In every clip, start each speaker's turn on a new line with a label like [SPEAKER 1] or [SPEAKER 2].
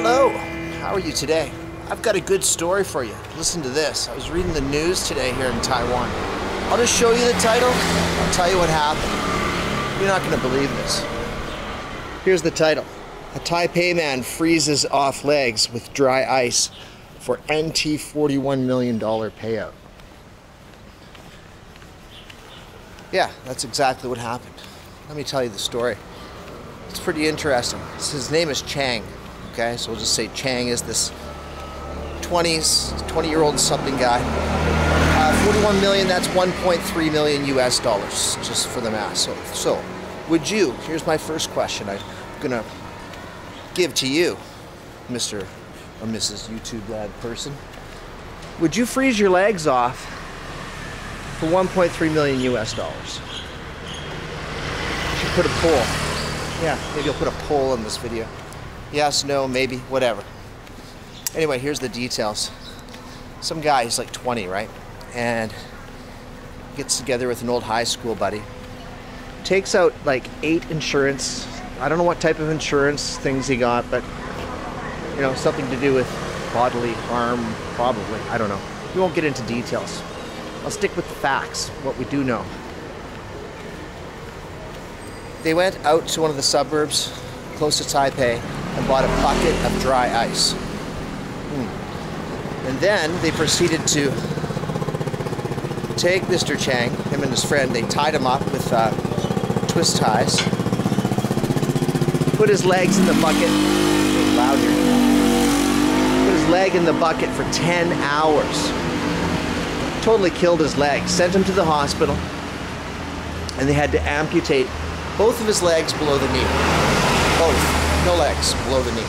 [SPEAKER 1] Hello, how are you today? I've got a good story for you. Listen to this. I was reading the news today here in Taiwan. I'll just show you the title. I'll tell you what happened. You're not going to believe this. Here's the title. A Taipei man freezes off legs with dry ice for NT $41 million payout. Yeah, that's exactly what happened. Let me tell you the story. It's pretty interesting. His name is Chang. Okay, so we'll just say Chang is this 20s, 20 year old something guy. Uh, 41 million, that's 1.3 million US dollars, just for the math. So, so, would you, here's my first question I'm gonna give to you, Mr. or Mrs. YouTube lad person. Would you freeze your legs off for 1.3 million US dollars? Should put a poll. Yeah, maybe I'll put a poll in this video. Yes, no, maybe, whatever. Anyway, here's the details. Some guy, he's like 20, right? And gets together with an old high school buddy. Takes out like eight insurance. I don't know what type of insurance things he got, but you know, something to do with bodily harm, probably. I don't know. We won't get into details. I'll stick with the facts, what we do know. They went out to one of the suburbs close to Taipei and bought a bucket of dry ice. Hmm. And then they proceeded to take Mr. Chang, him and his friend, they tied him up with uh, twist ties, put his legs in the bucket, loud here, put his leg in the bucket for 10 hours. Totally killed his leg, sent him to the hospital, and they had to amputate both of his legs below the knee. Both. No legs below the knee.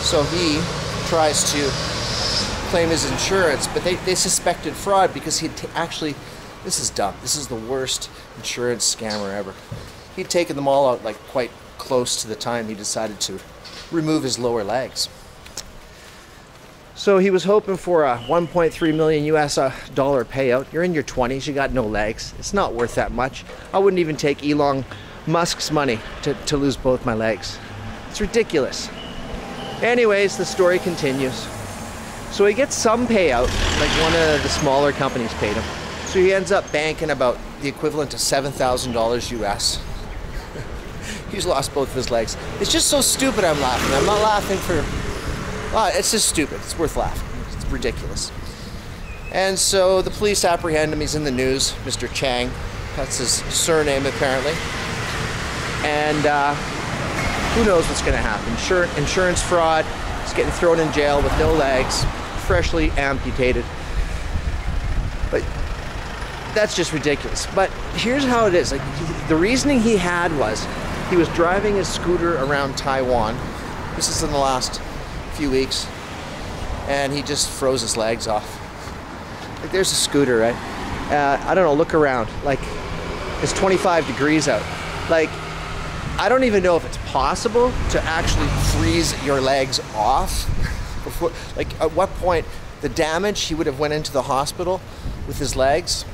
[SPEAKER 1] So he tries to claim his insurance, but they, they suspected fraud because he'd actually, this is dumb. This is the worst insurance scammer ever. He'd taken them all out like quite close to the time he decided to remove his lower legs. So he was hoping for a 1.3 million US uh, dollar payout. You're in your 20s, you got no legs. It's not worth that much. I wouldn't even take Elon Musk's money to, to lose both my legs. It's ridiculous. Anyways, the story continues. So he gets some payout, like one of the smaller companies paid him. So he ends up banking about the equivalent of $7,000 US. He's lost both of his legs. It's just so stupid I'm laughing. I'm not laughing for it's just stupid. It's worth laughing. It's ridiculous. And so the police apprehend him. He's in the news, Mr. Chang. That's his surname, apparently. And uh, who knows what's going to happen? Sure, insurance fraud. He's getting thrown in jail with no legs, freshly amputated. But that's just ridiculous. But here's how it is. Like the reasoning he had was he was driving his scooter around Taiwan. This is in the last few weeks, and he just froze his legs off. Like there's a scooter, right? Uh, I don't know. Look around. Like it's 25 degrees out. Like I don't even know if it's possible to actually freeze your legs off. Before, like at what point the damage he would have went into the hospital with his legs.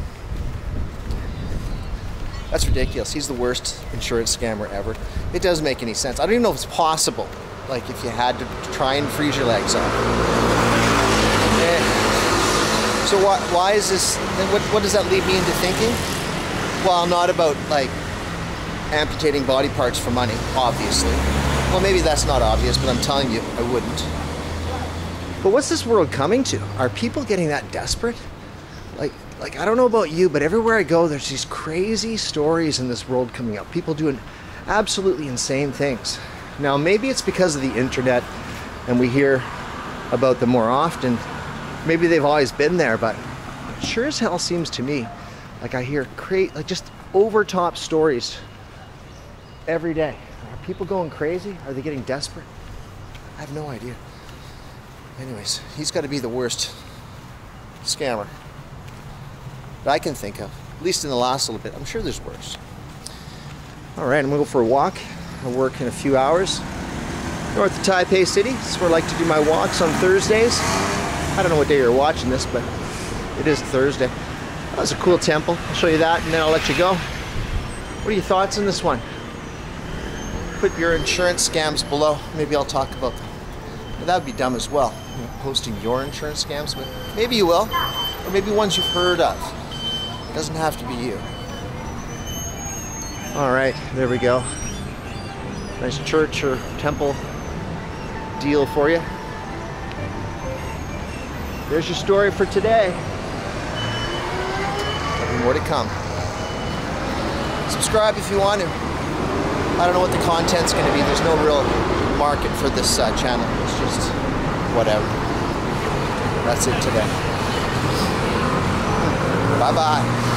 [SPEAKER 1] That's ridiculous. He's the worst insurance scammer ever. It doesn't make any sense. I don't even know if it's possible like if you had to try and freeze your legs off. Eh. So why, why is this, what, what does that lead me into thinking? Well, not about like amputating body parts for money, obviously. Well, maybe that's not obvious, but I'm telling you, I wouldn't. But what's this world coming to? Are people getting that desperate? Like, like I don't know about you, but everywhere I go, there's these crazy stories in this world coming up. People doing absolutely insane things. Now, maybe it's because of the internet and we hear about them more often. Maybe they've always been there, but sure as hell seems to me like I hear create like just over top stories every day. Are people going crazy? Are they getting desperate? I have no idea. Anyways, he's got to be the worst scammer that I can think of, at least in the last little bit. I'm sure there's worse. All right, I'm gonna go for a walk. I work in a few hours. North of Taipei City. This is where I like to do my walks on Thursdays. I don't know what day you're watching this, but it is Thursday. That was a cool temple. I'll show you that and then I'll let you go. What are your thoughts on this one? Put your insurance scams below. Maybe I'll talk about them. But that would be dumb as well, posting your insurance scams. But maybe you will, or maybe ones you've heard of. It doesn't have to be you. All right, there we go. Nice church or temple deal for you. There's your story for today. More to come. Subscribe if you want to. I don't know what the content's going to be. There's no real market for this uh, channel. It's just whatever. That's it today. Bye bye.